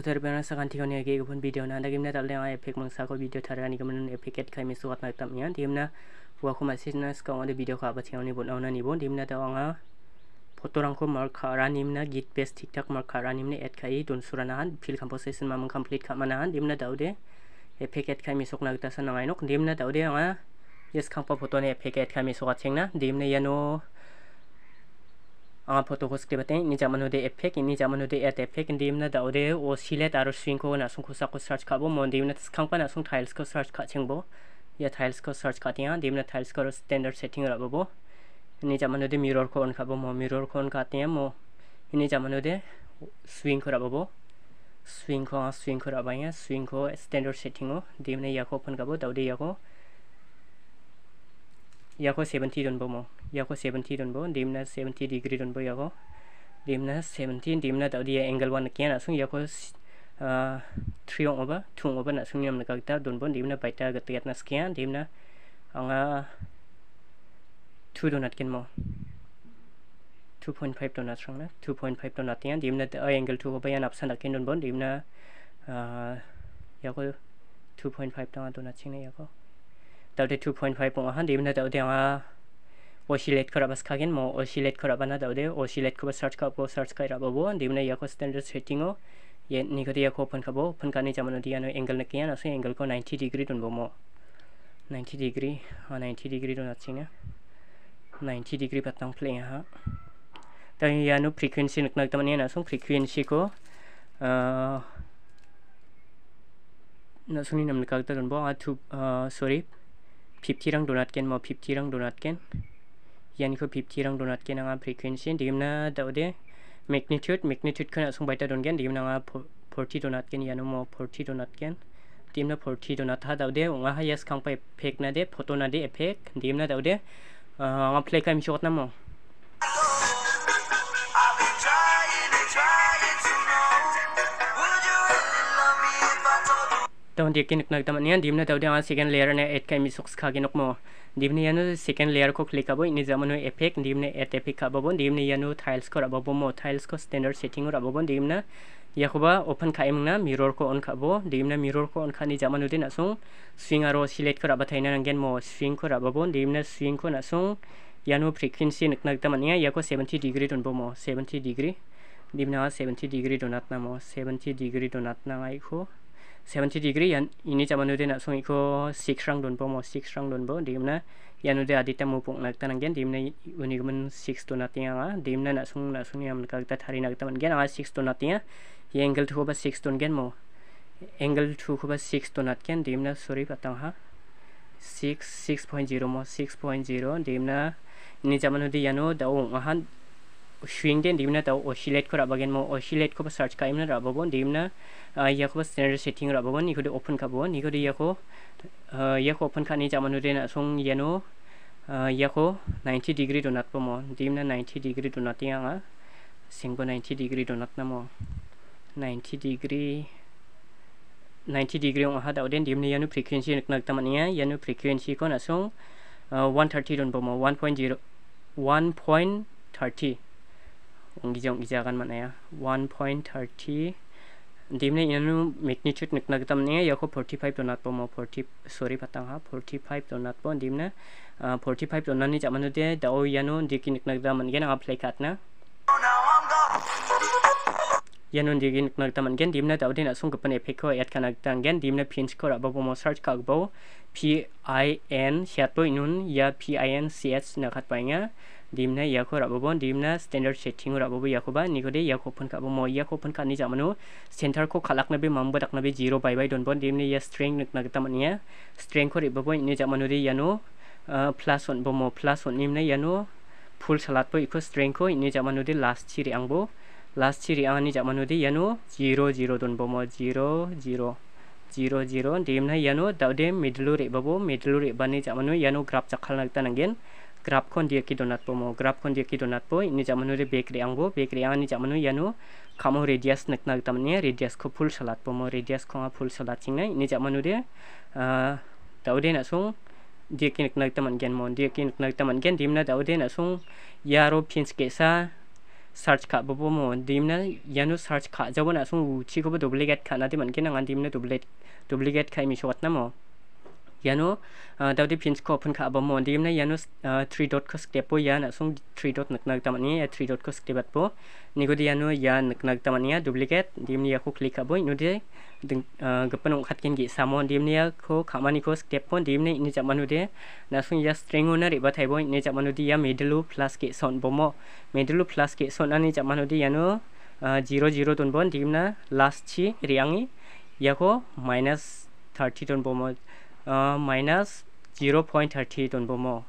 Saudara berasakan tiga ni lagi pun video na anda gimna tak lewat efek mangsa ko video tara ni gimna efek ket kai mesu atma tam ni di gimna buah ko masih na ska on video ka ba tiang ni bon on ni bon di gimna ta anga photo rang ko mar khara ni gimna git paste tik tak mar khara ni gimna et kai don surana han fil composition ma mang complete ka mana han di gimna daude efek ket kai mi suk na ta sa na ngai nok di gimna daude anga yes kang pa photo ni efek ket kai mi suwat cheng na di gimna yano আমার photo হোস্কিবতে নিজা মানুষ এফেক নিজা মানুষ এত এফেক দিম না দাউদে ও সিলেট আর সুইংক নাসংসা সার্চ খাবো মন দিম না সঙ্গ নাসং টাইলস সার্চ খাচিংবো ইয়ে টাইলস সার্চ খাতে হ্যাঁ দিম না টাইলস স্ট্যান্ডার্ড সেটিং রাবো নিজা মানুষ মিরর অন খাবো মো মিরর অন খাতে মো নিজা মানুষ সুইং রাবো সুইংক সুইংক রাবাই সুইংক স্ট্যান্ডার্ড সেটিংও দিম না ইয়াকো ফোন খাবো দাউদে ইয়াকো 70 degree don bo yako dimna 17 dimna ta dia angle 1 kya na sung yako 3 ong oba 2 oba na sung yam na ka don bo dimna baita ga tiat na skya dimna anga 2 donat ken mo. 2.5 donat rang na 2.5 donat yan dimna ta angle 2 oba yan option ken don bo dimna yako 2.5 donat ching na yako 2.5 po han dim na da de ma oscillate kara bas khagen mo oscillate kara bana da de oscillate ko search ka ko search ka rabo bo dim na yako standard setting o ये निगति को ओपन कबो ओपन करने जमाना दिया एंगल ने किया ना एंगल को 90 डिग्री दोनबो मो 90 डिग्री हाँ 90 डिग्री दोन अच्छी ना 90 डिग्री पत्ता प्ले यहाँ तो यहाँ नो फ्रीक्वेंसी निकलना तो मैंने ना सुन फ्रीक्वेंसी को ना सुनी नम निकालता दोनबो आ सॉरी फिफ्टि रां डनाट केन मा फिफ्टि रां डनाट केन यानिखौ फिफ्टि रां डनाट केन आङा फ्रिकुवेन्सि दिगोमना दाउदे मेगनिटिउड मेगनिटिउडखौनो संबायता दनगोन दिगोमना आङा फर्टि डनाट केन यानो मा फर्टि डनाट केन दिगोमना फर्टि डनाट हा दाउदे अङाहा यास खांबाय फेक ना दे फट' ना दे एफेक्ट दिगोमना दाउदे आङा फ्लेक खामिसो हरनामा tahun dia kini nak tahu ni yang dimana tahu dia awal second layer ni add kami sok sekali nak mau dimana yang tu second layer ko klik abah ini zaman tu epic dimana add epic abah pun dimana yang tu tiles ko abah pun mau tiles ko standard setting ko abah pun dimana ya kuba open kai mungkin mirror ko on kabo dimana mirror ko on kani zaman tu dia nak song swing arrow select ko abah thayna angin mau swing ko abah pun dimana swing ko nak song yang tu frequency nak nak tahu ni yang ya ko seventy degree tuan mau seventy degree dimana awal seventy degree donat nama seventy degree donat nama aku 70 degree yan ini zaman udah nak song iko 6 rang don pomo 6 rang don bo dimna yan udah adita mu pung nak tanang gen dimna uni gemen 6 to natia nga dimna nak song nak song yam ka ta thari nak taman gen nga 6 to natia ye angle thu ba 6 ton gen mo. Angle thu ko ba 6 to nat gen dimna sorry patang ha. 6 6.0 mo 6.0 dimna ini zaman udah yano daw ngahan swing den dimna taw oscillate ko rabagen mo oscillate ko search ka imna rababon dimna ya ko standard setting rababon ni ko de open ka bo ni ko de ya ko ya ko open ka ni jamanu de na song yano ya ko 90 degree donat po mo dimna 90 degree donat ya nga singko 90 degree donat na mo 90 degree 90 degree ong ha daw den dimna yano frequency nak nak taman ya yano frequency ko na song 130 don po mo 1.0 1.30 ongijong ijagan mana ya 1.30 dimne inanu magnitude nik nagtam ne yako 45 donat po mo. 40 sorry patang ha. 45 donat po dimna 45 donani jamanu de dao yanu diki nik nagdam man gen apply kat na yanu diki nik nagdam man gen dimna dao dina sung kapan epic ko at kanak tang gen dimna pins ko rabo mo. Search ka bo p i n siat po inun. Ya p i n c h nakat pa nga दिमना याको रबो Dimna standard setting रबो याकोबा निगोदे याको ओपन काबो म याको ओपन कानि जामनो सेंटर को खलाकने बे मम बदकने बे 0 बाय बाय डोन बोन या स्ट्रेंग नक तमनिया स्ट्रेंग को रिबो इने जामनो रे यानो प्लास वन बमो प्लस वन निमने यानो फुल सलात पो इको स्ट्रेंग को इने जामनो दे लास्ट छिरि आंबो लास्ट छिरि आनि जामनो दे यानो 0 0 डोन बमो 0 0 0 0 दिमना यानो दउदे मिडलु रे बबो मिडलु रे बनि जामनो यानो ग्राफ चखल नक तनगेन ग्राफ खनदे कि डोनाट पो ग्राफ खनदे कि डोनाट पो इनि जामनु रे बेक रे आंगो बेक रे आंगनि जामनु यानो खामो रेडियस नकना तमने रेडियस खौ फुल सलात पमो रेडियस खौ फुल सलात थिंग नै इनि जामनु रे दाउदे ना सुंग दे कि तमन गेन मोन दे कि नकना तमन गेन दिम ना दाउदे यारो पिंस केसा सर्च खा बबो मो दिम ना सर्च खा जाबो ना उची खौ डुप्लीकेट खाना दिमन के नंगा दिम ना डुप्लीकेट डुप्लीकेट खाइ मि मो यानो दादी पिंस को ओपन खाब मोदी ने यानो थ्री डॉट को स्टेपो यान असों थ्री डॉट नकनक तमनी ए थ्री डॉट को स्टेपत पो निगोदी यानो यान नकनक तमनी डुप्लीकेट दिम ने याखो क्लिक खाबो इनो दे गपन खत किन गि सामो दिम ने याखो खामानी को स्टेप पो दिम ने इनि जमनु दे नासों या स्ट्रिंग ओनर इबा थाइबो इनि जमनु दि या मिडलु प्लस के सोन बमो मिडलु प्लस के सोन अनि जमनु दि यानो ज़ीरो ज़ीरो तुन बन दिम ना लास्ट छि रियांगी याखो माइनस थर्टी तुन बमो minus 0.30 ton bo mo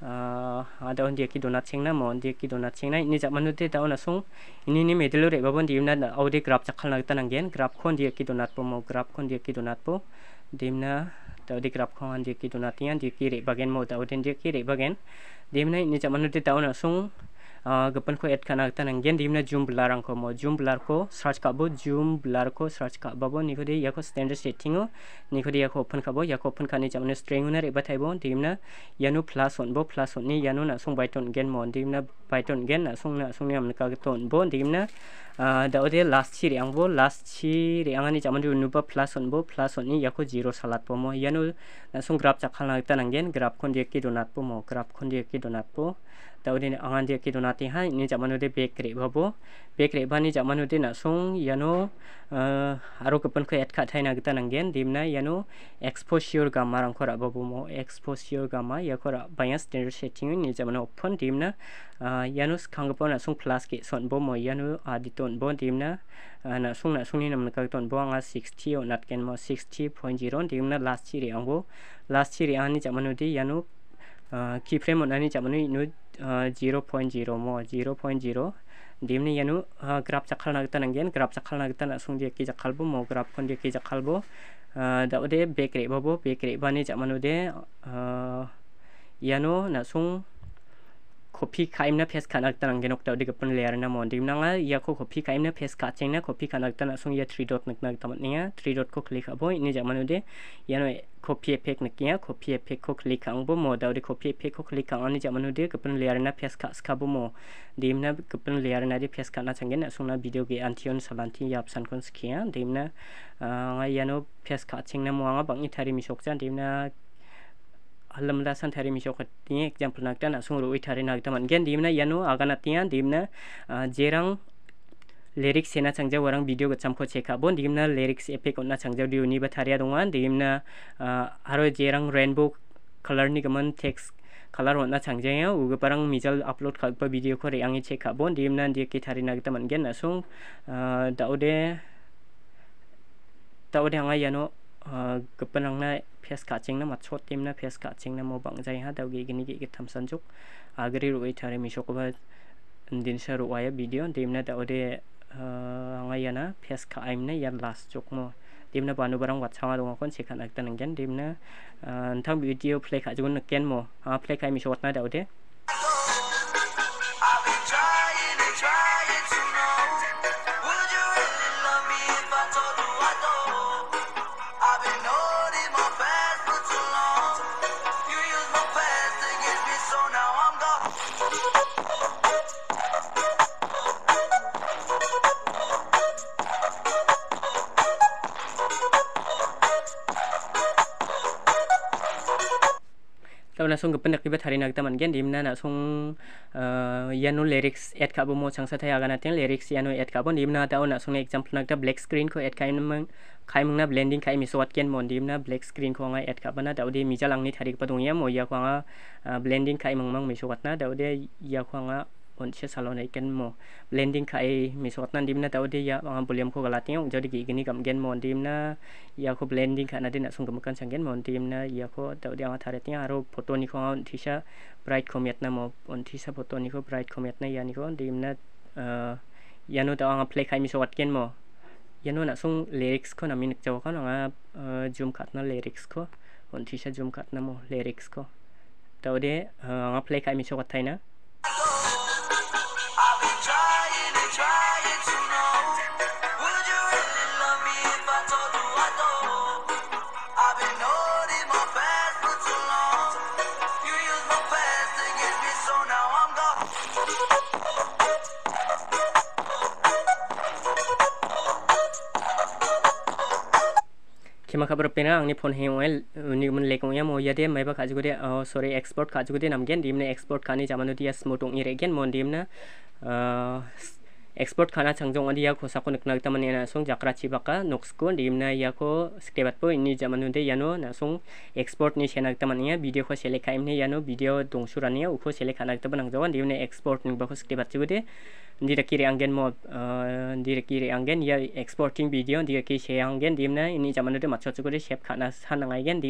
ada on dia ki donat chingna mo dia ki donat chingna ni jak manu te tauna sung ini ni medelo re babon dimna aude graph chakhal na tan gen graph khon dia ki donat po mo graph khon dia ki donat po dimna tawde graph khon dia ki donat yan dia ki re bagen mo tawde dia ki re bagen dimna ni jak manu te tauna sung gapan ko add kana nang gen dimna zoom blur ko mo zoom blur ko search ka bo zoom blur ko search ka babo ni ko de ya ko standard setting o. Ni ko de ya ko open ka bo ya ko open ka ni jamne string na re ba thai bo. Dimna yanu plus on bo plus on ni yanu na sung byton gen mo. Dimna byton gen na sung na sung yam ka ton bo. Dimna da ode last chi re ang bo. Last chi re ang ani jamne nu ba plus on bo plus on ni ya ko zero salat bo mo. Yanu na sung graph chakhal na nang gen graph kon de ki donat po mo. Graph kon de ki donat po angan dia ki donati ha ni jamanu de bakery babo bakery bani jamanu de na song yano aro kapan ko et khat haina gita nangen dimna yano exposure gamma rang khora babo mo exposure gamma ya khora bias standard setting ni jamanu open dimna yano khangpo na song plus ke son bo mo yano aditon bo dimna na sung na sung ni nam ka ton bo anga 60 o nat ken mo 60.0 dimna last chi re angbo last re ani jamanu de yano keyframe on ani jamanu nu 0.0 mo 0.0 dimni yanu graph chakhal na gita nangen graph chakhal na gita na sung dia ki chakhal bo mo graph kon dia ki chakhal bo. Da ode back re bo bo back re bani jamanu de yano na sung kopi kaim na pes kanak tanang genok tau diga pun layer na mon dim nanga ya ko kopi kaim na pes ka cheng na kopi kanak tan sung ya 3 dot nak nak tamat niya 3 dot ko click abo ini jamanu de ya no kopi effect nak ya kopi effect ko click ang bo mo dau de kopi effect ko click ang ani jamanu de kapun layer na pes ka ska bo mo dim na kapun layer na de pes ka na changen na sung na video ge antion salanti ya option kon skia dim na ya no pes ka cheng na mo anga bang ni thari mi sok chan dim na halam da san thari ti example nak ta na sung ro thari nak ta man gen yano agana tian dimna jerang lyrics sena changja warang video ga chamkho cheka bon dimna lyrics epic onna changja dio ni ba tharia donga dimna aro jerang rainbow color ni gaman text color onna changja ya. U ga parang mijal upload kha pa video ko re angi cheka bon dimna dia ki thari nak ta man. Gen na sung da ode da ode anga yano गपनांगना face काचिंगना मछोत टीमना face काचिंगना मो बंग जाय हा दगे गिनि गि गथम संजुक आग्रि रोय थारे मिसो को दिन सर वाया वीडियो टीमना ता ओदे आंगा याना फेस का आइमना या लास्ट जोक मो टीमना बानु बरंग वाचा मा दङ कोन सेखान एकदन गेन टीमना नथा वीडियो प्ले का जुन केन मो हा प्ले का मिसो वतना दा ओदे na sung gapan nak riba thari nak taman gen dimna na sung yano lyrics add ka bo mo changsa thaya ga na teng lyrics yano add ka bo dimna ta na sung example nak black screen ko add kai mang kai mang na blending kai mi sawat ken mon dimna black screen ko nga add ka bana ta de mi jalang ni thari pa dong ya mo ya ko nga blending kai mang mang mi sawat na da de ya ko nga on che salon ken mo blending khai mi sot nan dim na taw de ya ang volume ko galati ong jadi gi gini kam gen mon dim na ya ko blending kha na din sung kam kan sang gen mon dim na ya ko taw de ang thare tiang aro photo ni ko on thisa bright comet na mo on thisa photo ni ko bright comet na ya ni ko dim na ya no taw ang play khai mi sot ken mo ya no na sung lyrics ko na min chaw ka na zoom khat na lyrics ko. On thisa zoom khat na mo lyrics ko. Taw de ang play khai mi sot thai na खेमा खबर पेना आंनि फन हेंग अयल निमन लेखों या मोया दे मायबा खाजु गदे ओ सॉरी एक्सपोर्ट खाजु गदे नाम गेन दिमने एक्सपोर्ट खानि जामानो दिया स्मोटों इरे गेन मोन दिमना dimna export khana changjong andi yako sako nikna gita mani na song jakra chibaka noksko dimna yako skrebat po ini jamanu de yano na song export ni shena gita mani ya video ko sele kaim ne yano video dongsurani ya uko sele khana gita banang jawan dimna export ni bako skrebat chibude ndira kiri anggen mo ndira kiri anggen ya exporting video ndira ki she anggen dimna ini jamanu de macho chugode shep khana sanangai gen